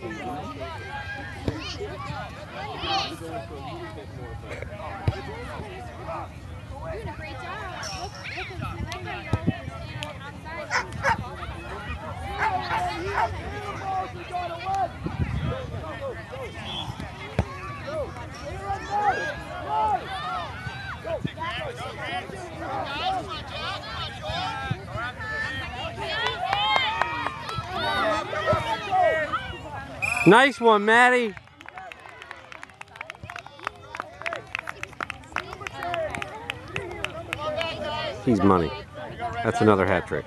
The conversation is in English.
You're doing a great job. Look, look, can I you outside? Nice one, Matty. He's money. That's another hat trick.